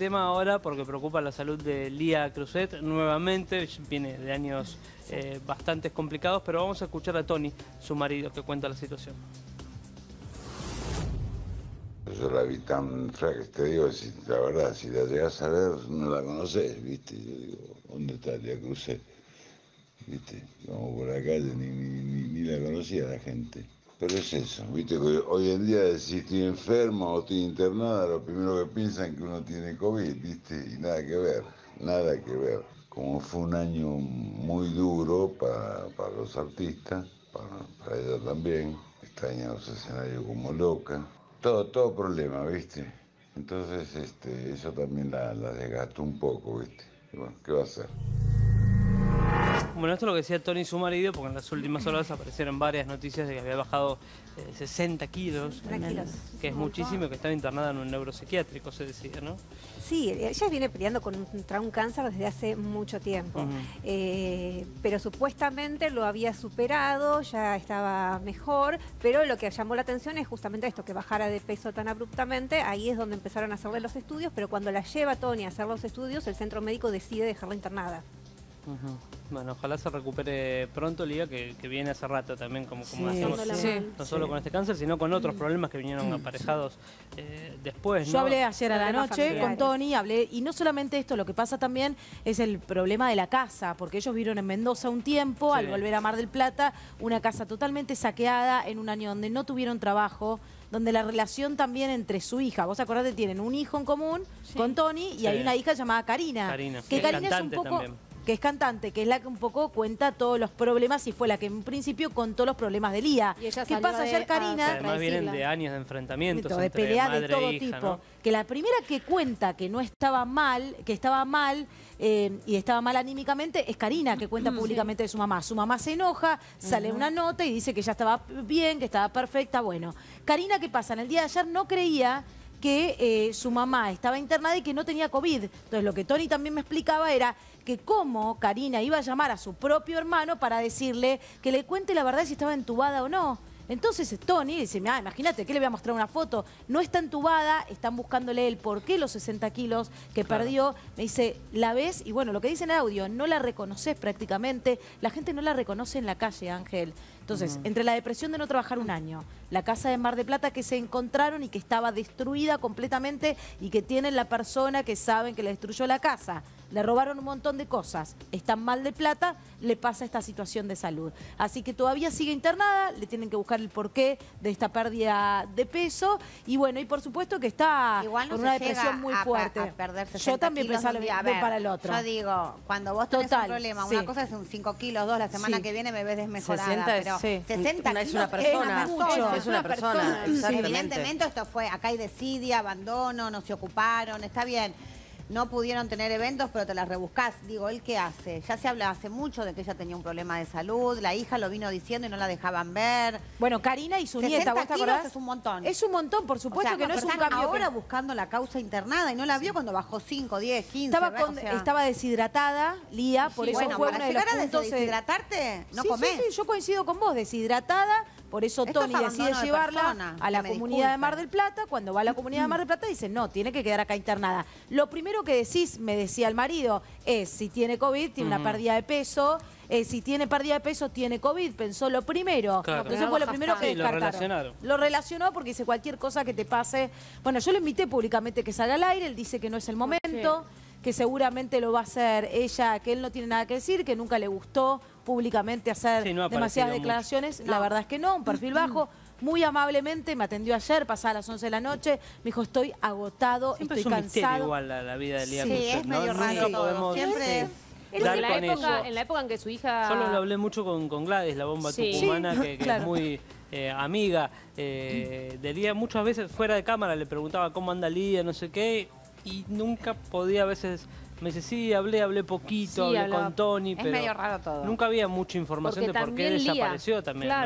tema ahora porque preocupa la salud de Lía Cruzet nuevamente, viene de años eh, bastante complicados, pero vamos a escuchar a Tony, su marido, que cuenta la situación. Yo la vi tan flaca, te digo, si, la verdad, si la llegas a ver, no la conoces, ¿viste? Yo digo, ¿dónde está Lía Cruzet? ¿Viste? Como por la calle, ni, ni, ni, ni la conocía la gente. Pero es eso, viste que hoy en día si estoy enfermo o estoy internada, lo primero que piensan es que uno tiene COVID, viste, y nada que ver, nada que ver. Como fue un año muy duro para, para los artistas, para, para ella también, extraña los escenarios como loca, todo, todo problema, viste. Entonces este, eso también la, la desgastó un poco, viste. Bueno, ¿qué va a hacer? Bueno, esto es lo que decía Tony, su marido, porque en las últimas horas aparecieron varias noticias de que había bajado eh, 60 kilos, kilos. que es muchísimo, que estaba internada en un neuropsiquiátrico, se decía, ¿no? Sí, ella viene peleando con contra un cáncer desde hace mucho tiempo. Eh, pero supuestamente lo había superado, ya estaba mejor, pero lo que llamó la atención es justamente esto, que bajara de peso tan abruptamente, ahí es donde empezaron a hacerle los estudios, pero cuando la lleva Tony a hacer los estudios, el centro médico decide dejarla internada. Ujú. Bueno, ojalá se recupere pronto, Lía, que, que viene hace rato también, como, como Sí, hacemos, sí. no solo con este cáncer, sino con otros problemas que vinieron aparejados eh, después, ¿no? Yo hablé ayer a la noche con. Tony, hablé, y no solamente esto, lo que pasa también es el problema de la casa, porque ellos vivieron en Mendoza un tiempo, Sí. al volver a Mar del Plata, una casa totalmente saqueada, en un año donde no tuvieron trabajo, donde la relación también entre su hija, vos acordate, tienen un hijo en común con Tony y Sí. hay una hija llamada Karina. Karina, que Karina es un poco... también. Que es cantante, que es la que un poco cuenta todos los problemas y fue la que en principio contó los problemas de Lía. Y ella ¿Qué pasa de- ayer, Que Karina? además vienen de años de de, enfrentamientos todo, de entre pelea de todo e hija, tipo. ¿no? Que la primera que cuenta que no estaba mal, que estaba mal eh, y estaba mal anímicamente es Karina, que cuenta públicamente de su mamá. Su mamá se enoja, sale una nota y dice que ya estaba bien, que estaba perfecta. Bueno, Karina, ¿qué pasa? En el día de ayer no creía que eh, su mamá estaba internada y que no tenía COVID. Entonces lo que Tony también me explicaba era que cómo Karina iba a llamar a su propio hermano para decirle que le cuente la verdad si estaba entubada o no. Entonces Tony dice, "Ah, imagínate, ¿qué le voy a mostrar una foto? No está entubada, están buscándole el por qué los 60 kilos que Claro. perdió. Me dice, ¿la ves? Y bueno, lo que dice en el audio, no la reconoces prácticamente. La gente no la reconoce en la calle, Ángel. Entonces, entre la depresión de no trabajar un año, la casa de Mar de Plata que se encontraron y que estaba destruida completamente y que tienen la persona que saben que le destruyó la casa, le robaron un montón de cosas, están mal de plata, le pasa esta situación de salud. Así que todavía sigue internada, le tienen que buscar el porqué de esta pérdida de peso y bueno, y por supuesto que está Igual no con una depresión muy a, fuerte. a perder 60 Yo también pensaba lo para el otro. Yo digo, cuando vos tenés Total, un problema, sí. una cosa es un 5 kilos, dos, la semana Sí. que viene me ves desmejorada, 60 es- pero sí. 60 Una- es kilos una persona, mucho. es una persona. Evidentemente esto fue, acá hay desidia, abandono, no se ocuparon, está bien. No pudieron tener eventos, pero te las rebuscás. Digo, ¿él qué hace? Ya se habla hace mucho de que ella tenía un problema de salud, la hija lo vino diciendo y no la dejaban ver. Bueno, Karina y su 60 nieta, ¿vos te acordás? es un montón. Es un montón, por supuesto O sea, que no es un cambio. ahora que- buscando la causa internada y no la vio cuando bajó 5, 10, 15. Estaba, con- O sea, estaba deshidratada, Lía, por eso bueno, fue para uno de los llegar a puntos. eh, deshidratarte, no sí, comés. Sí, sí, yo coincido con vos, deshidratada, por eso Esto es Tony decide de llevarla persona, a la comunidad de. Mar del Plata. Cuando va a la comunidad de Mar del Plata dice, no, tiene que quedar acá internada. Lo primero que decís, me decía el marido, es si tiene COVID, tiene una pérdida de peso. eh, si tiene pérdida de peso, tiene COVID. Pensó lo primero. Claro. Entonces fue lo primero que Sí, lo descartaron. relacionaron. Lo relacionó porque dice cualquier cosa que te pase. Bueno, yo lo invité públicamente que salga al aire. Él dice que no es el momento, que seguramente lo va a hacer ella, que él no tiene nada que decir, que nunca le gustó públicamente hacer Sí, no demasiadas declaraciones. La No. verdad es que no, un perfil bajo. Muy amablemente me atendió ayer, pasada las 11 de la noche. Me dijo, estoy agotado, Siempre estoy es un misterio cansado. igual la, la vida de Lía Sí, es ¿no? medio Nunca raro todo. podemos Siempre sí, es- en, la época, en la época en que su hija... Yo lo hablé mucho con, con Gladys, la bomba Sí. tucumana, Sí, que, que claro. es muy eh, amiga eh, de Lía. Muchas veces fuera de cámara le preguntaba cómo anda Lía, no sé qué, y nunca podía a veces... Me dice, sí, hablé, hablé poquito, Sí, hablé con Tony, Es pero medio raro todo. nunca había mucha información Porque de por qué Lía, desapareció también. claro, ¿no?